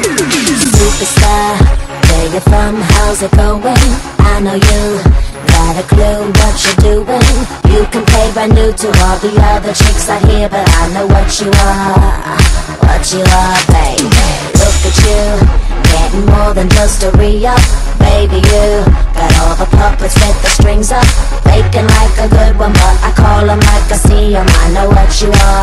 Superstar, where you from? How's it going? I know you got a clue what you're doing. You can play brand new to all the other chicks out here, but I know what you are, what you are, baby. Look at you, getting more than just a re-up, baby. You got all the puppets with the strings up, faking like a good one, but I call 'em like I see 'em. I know what you are.